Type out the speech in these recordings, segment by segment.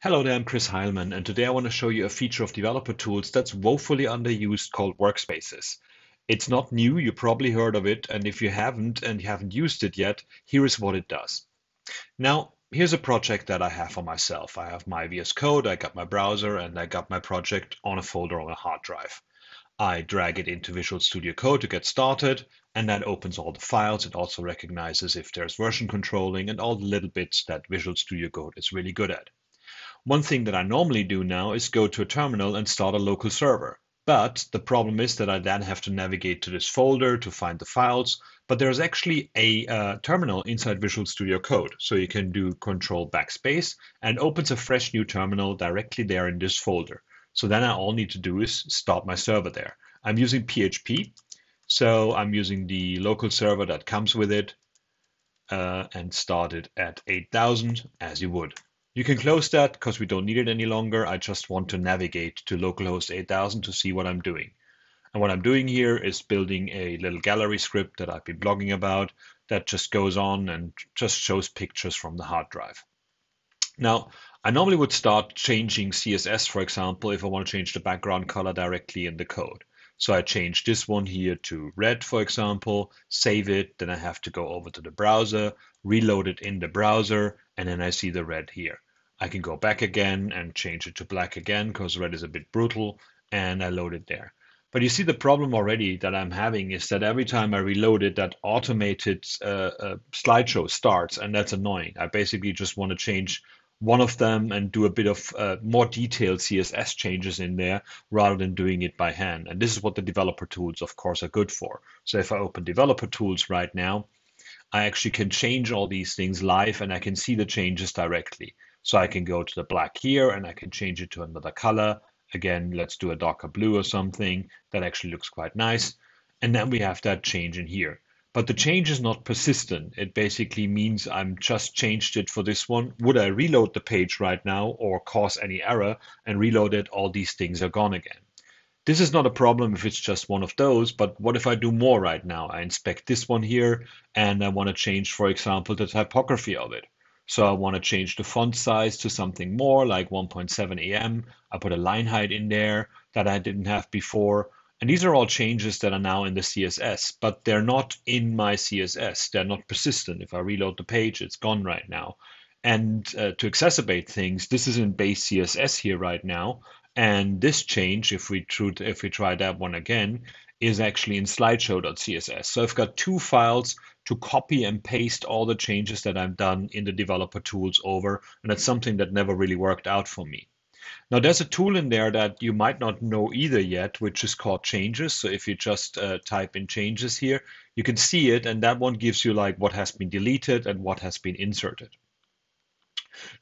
Hello there, I'm Chris Heilmann, and today I want to show you a feature of developer tools that's woefully underused called workspaces. It's not new, you probably heard of it, and if you haven't and you haven't used it yet, here is what it does. Now, here's a project that I have for myself. I have my VS Code, I got my browser, and I got my project on a folder on a hard drive. I drag it into Visual Studio Code to get started, and that opens all the files. It also recognizes if there's version controlling and all the little bits that Visual Studio Code is really good at. One thing that I normally do now is go to a terminal and start a local server. But the problem is that I then have to navigate to this folder to find the files. But there's actually a uh, terminal inside Visual Studio Code. So you can do control backspace and opens a fresh new terminal directly there in this folder. So then I all need to do is start my server there. I'm using PHP. So I'm using the local server that comes with it uh, and start it at 8000 as you would. You can close that because we don't need it any longer. I just want to navigate to localhost 8000 to see what I'm doing. And what I'm doing here is building a little gallery script that I've been blogging about that just goes on and just shows pictures from the hard drive. Now, I normally would start changing CSS, for example, if I want to change the background color directly in the code. So I change this one here to red, for example, save it, then I have to go over to the browser, reload it in the browser, and then I see the red here. I can go back again and change it to black again because red is a bit brutal and I load it there. But you see the problem already that I'm having is that every time I reload it, that automated uh, uh, slideshow starts and that's annoying. I basically just want to change one of them and do a bit of uh, more detailed CSS changes in there rather than doing it by hand. And this is what the developer tools, of course, are good for. So if I open developer tools right now, I actually can change all these things live and I can see the changes directly. So I can go to the black here and I can change it to another color. Again, let's do a darker blue or something. That actually looks quite nice. And then we have that change in here. But the change is not persistent. It basically means I'm just changed it for this one. Would I reload the page right now or cause any error and reload it? All these things are gone again. This is not a problem if it's just one of those, but what if I do more right now? I inspect this one here and I want to change, for example, the typography of it. So I want to change the font size to something more like 1.7 AM. I put a line height in there that I didn't have before. And these are all changes that are now in the CSS, but they're not in my CSS. They're not persistent. If I reload the page, it's gone right now. And uh, to exacerbate things, this is in base CSS here right now. And this change, if we, if we try that one again, is actually in slideshow.css. So I've got two files to copy and paste all the changes that I've done in the developer tools over. And that's something that never really worked out for me. Now there's a tool in there that you might not know either yet, which is called changes. So if you just uh, type in changes here, you can see it and that one gives you like what has been deleted and what has been inserted.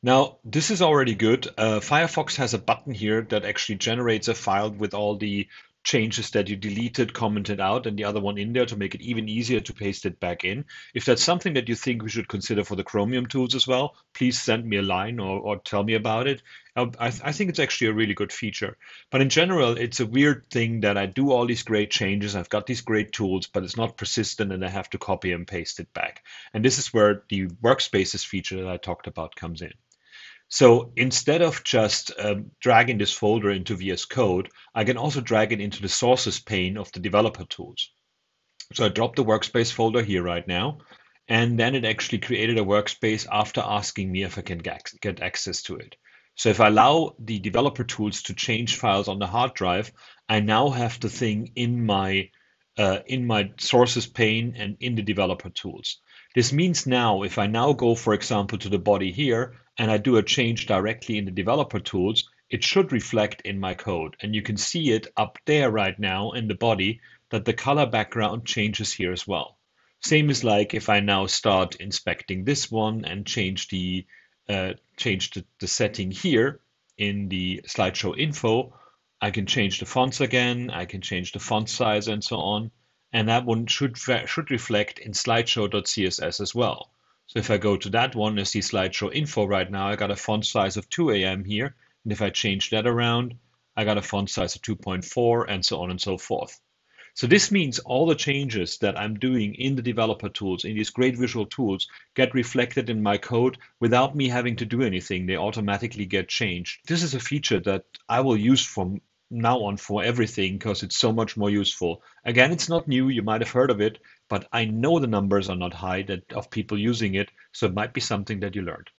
Now, this is already good. Uh, Firefox has a button here that actually generates a file with all the changes that you deleted, commented out, and the other one in there to make it even easier to paste it back in. If that's something that you think we should consider for the Chromium tools as well, please send me a line or, or tell me about it. Um, I, I think it's actually a really good feature. But in general, it's a weird thing that I do all these great changes. I've got these great tools, but it's not persistent and I have to copy and paste it back. And this is where the workspaces feature that I talked about comes in. So instead of just um, dragging this folder into VS Code, I can also drag it into the sources pane of the developer tools. So I dropped the workspace folder here right now, and then it actually created a workspace after asking me if I can get access to it. So if I allow the developer tools to change files on the hard drive, I now have the thing in my uh, in my sources pane and in the developer tools. This means now, if I now go, for example, to the body here, and I do a change directly in the developer tools, it should reflect in my code. And you can see it up there right now in the body that the color background changes here as well. Same as like if I now start inspecting this one and change the uh, change the, the setting here in the slideshow info, I can change the fonts again, I can change the font size and so on and that one should, should reflect in slideshow.css as well. So if I go to that one, I see slideshow info right now, I got a font size of 2 AM here. And if I change that around, I got a font size of 2.4 and so on and so forth. So this means all the changes that I'm doing in the developer tools, in these great visual tools, get reflected in my code without me having to do anything. They automatically get changed. This is a feature that I will use from now on for everything because it's so much more useful. Again, it's not new. You might have heard of it, but I know the numbers are not high that, of people using it. So it might be something that you learned.